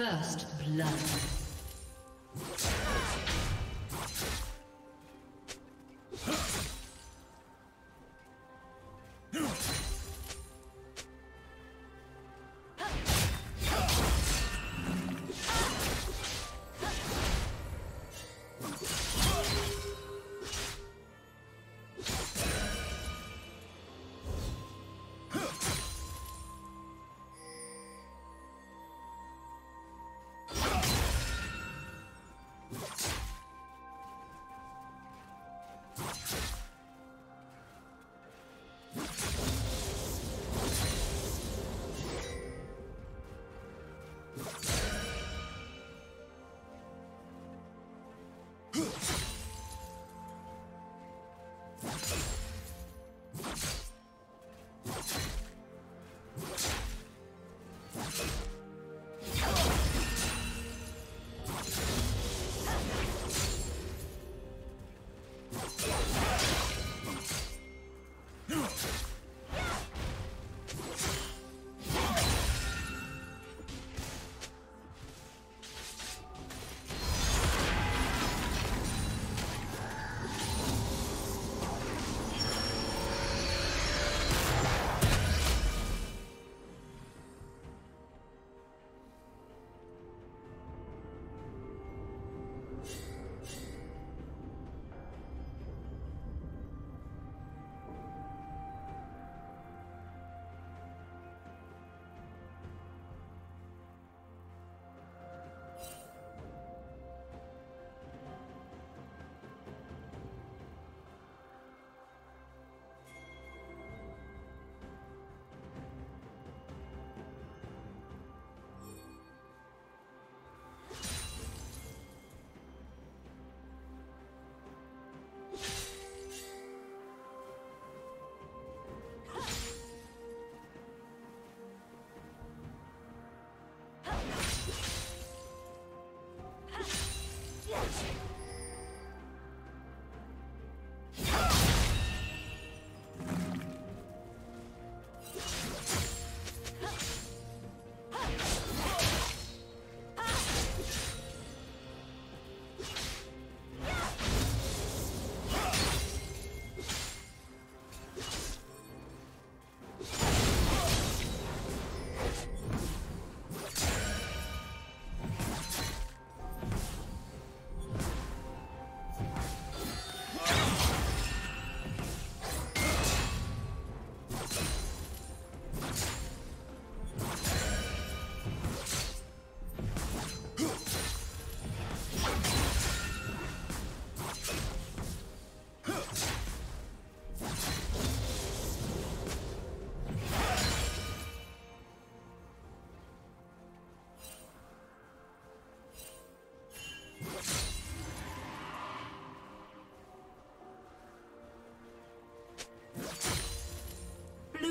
First blood.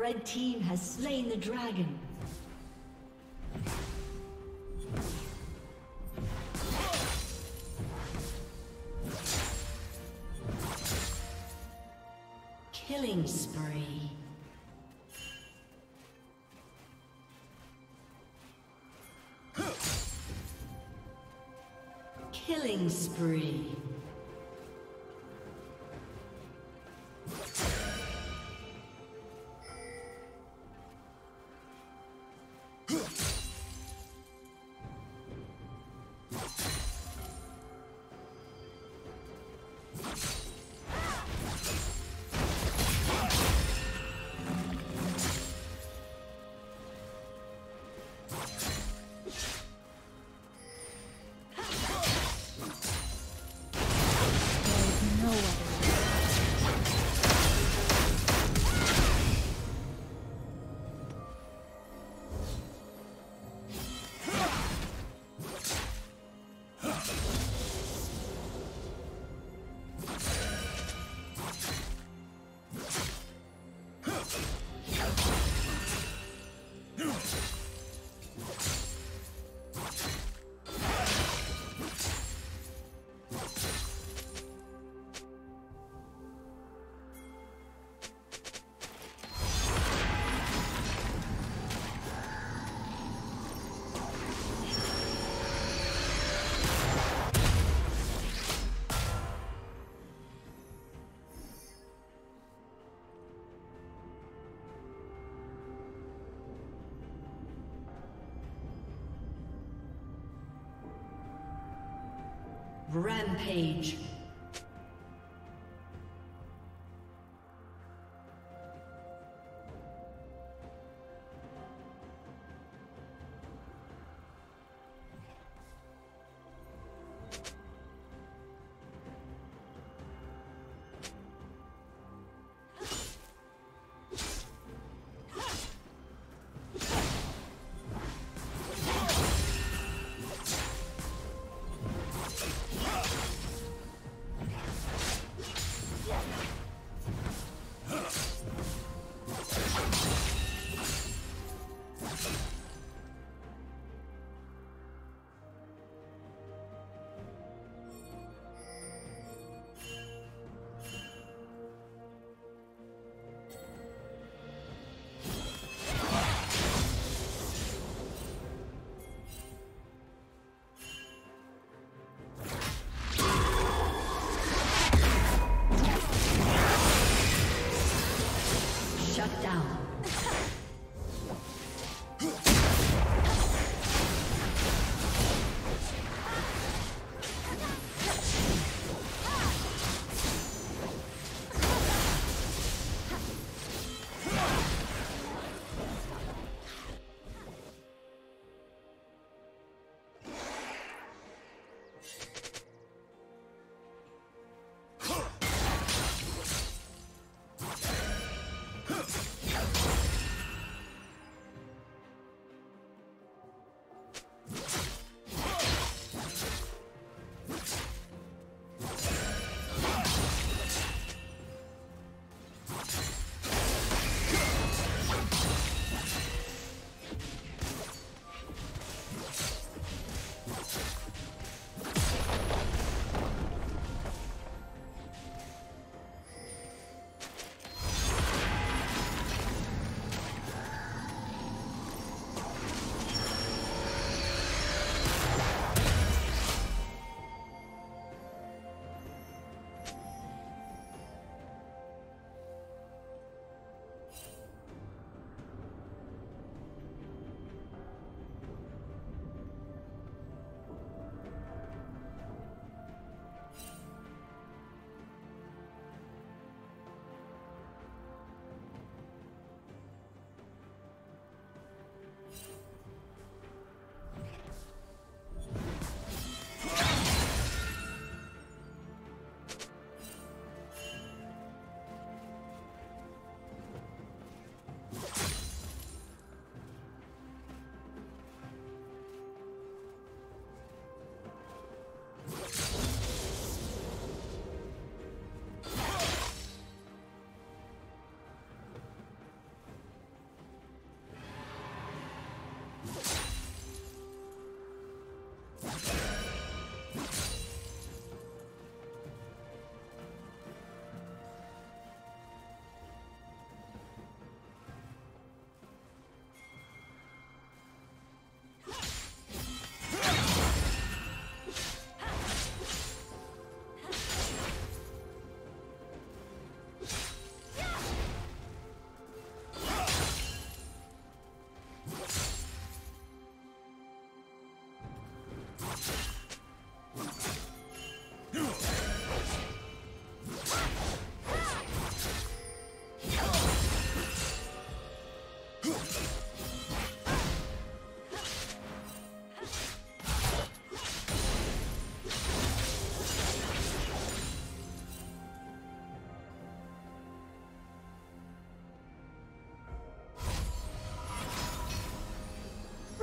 Red team has slain the dragon. Killing spree. Killing spree. Rampage.